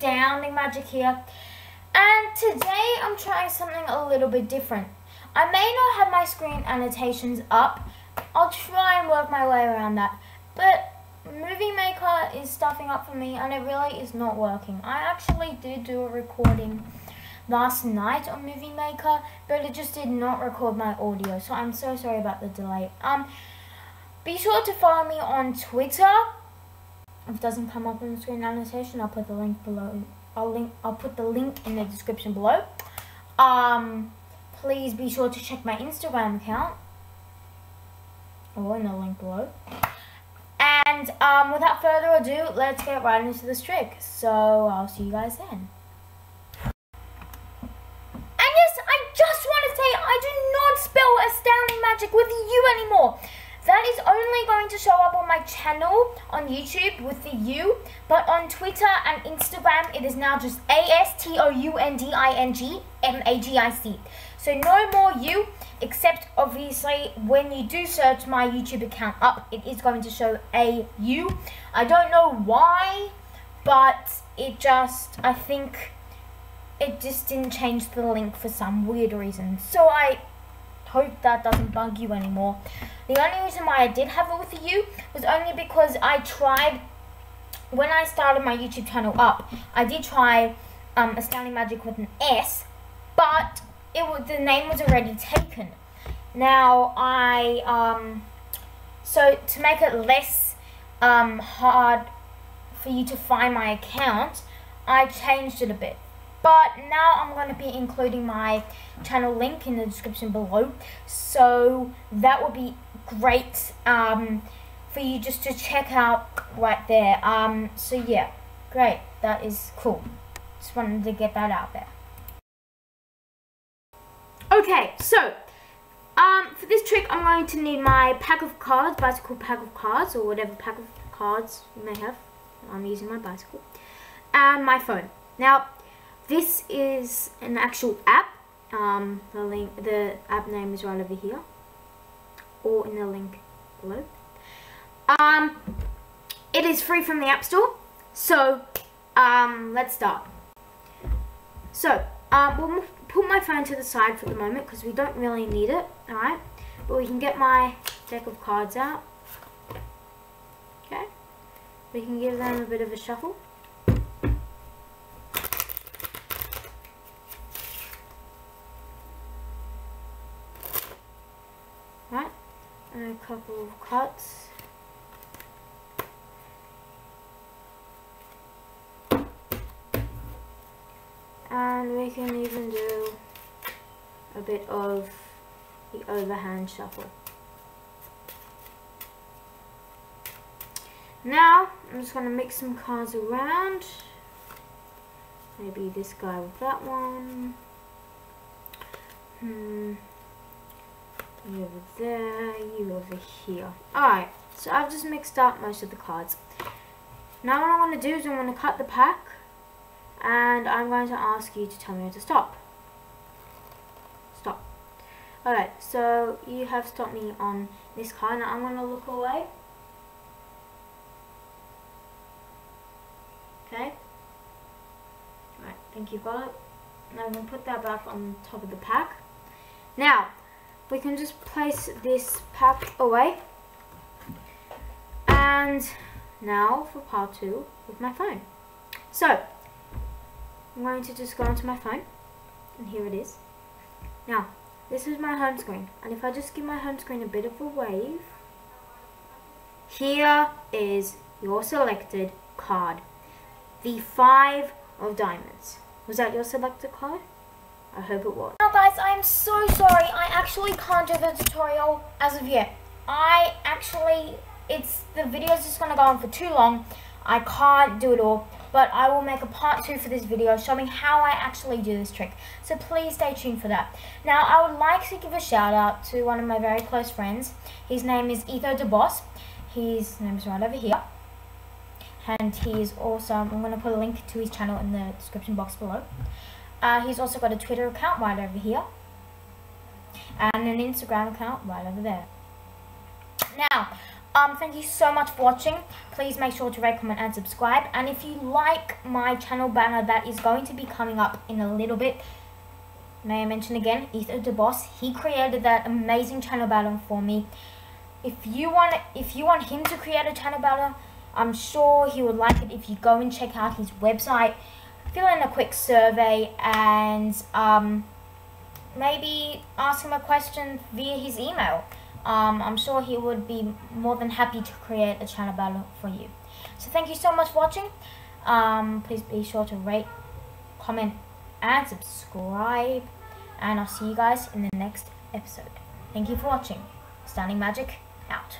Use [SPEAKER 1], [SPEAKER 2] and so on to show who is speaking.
[SPEAKER 1] Downing magic here. And today I'm trying something a little bit different. I may not have my screen annotations up. I'll try and work my way around that. But Movie Maker is stuffing up for me and it really is not working. I actually did do a recording last night on Movie Maker, but it just did not record my audio. So I'm so sorry about the delay. Um, Be sure to follow me on Twitter. If it doesn't come up on the screen annotation, I'll put the link below. I'll link. I'll put the link in the description below. Um, please be sure to check my Instagram account. Or in the link below. And um, without further ado, let's get right into this trick. So I'll see you guys then. And yes, I just want to say I do not spell Astounding Magic with U anymore. That is only going to show up on my channel on YouTube with the U, but on Twitter and Instagram it is now just A-S-T-O-U-N-D-I-N-G-M-A-G-I-C. So no more U, except obviously when you do search my YouTube account up, it is going to show a U. I don't know why, but it just, I think it just didn't change the link for some weird reason. So I hope that doesn't bug you anymore. The only reason why I did have it with you was only because I tried, when I started my YouTube channel up, I did try um, Astounding Magic with an S, but it was, the name was already taken. Now, I, um, so to make it less um, hard for you to find my account, I changed it a bit. But now I'm going to be including my channel link in the description below. So that would be great um, for you just to check out right there. Um, so yeah, great. That is cool. Just wanted to get that out there. Okay, so um, for this trick, I'm going to need my pack of cards, bicycle pack of cards, or whatever pack of cards you may have. I'm using my bicycle. And my phone. Now, this is an actual app. Um, the link, the app name is right over here, or in the link below. Um, it is free from the App Store. So, um, let's start. So, um, we'll put my phone to the side for the moment because we don't really need it, alright? But we can get my deck of cards out. Okay. We can give them a bit of a shuffle. Right, a couple of cuts. And we can even do a bit of the overhand shuffle. Now, I'm just going to mix some cards around. Maybe this guy with that one. Hmm. You over there, you over here. Alright, so I've just mixed up most of the cards. Now what I want to do is I want to cut the pack and I'm going to ask you to tell me when to stop. Stop. Alright, so you have stopped me on this card. Now I'm going to look away. Okay. Alright, think you've got it. Now I'm going to put that back on top of the pack. Now, we can just place this pack away. And now for part two with my phone. So, I'm going to just go onto my phone, and here it is. Now, this is my home screen, and if I just give my home screen a bit of a wave, here is your selected card. The five of diamonds. Was that your selected card? I hope it was. Now guys, I am so sorry. I actually can't do the tutorial as of yet. I actually, it's, the video is just going to go on for too long. I can't do it all but I will make a part two for this video showing how I actually do this trick. So please stay tuned for that. Now, I would like to give a shout out to one of my very close friends. His name is Etho DaBoss. His name is right over here. And he is also, I'm going to put a link to his channel in the description box below. Uh, he's also got a Twitter account right over here. And an Instagram account right over there. Now, um, thank you so much for watching. Please make sure to rate, comment, and subscribe. And if you like my channel banner that is going to be coming up in a little bit, may I mention again, Etho Da Boss. He created that amazing channel banner for me. If you want, if you want him to create a channel banner, I'm sure he would like it if you go and check out his website, fill in a quick survey, and um, maybe ask him a question via his email um, I'm sure he would be more than happy to create a channel banner for you. So thank you so much for watching. Um, please be sure to rate, comment, and subscribe. And I'll see you guys in the next episode. Thank you for watching. Stunning Magic, out.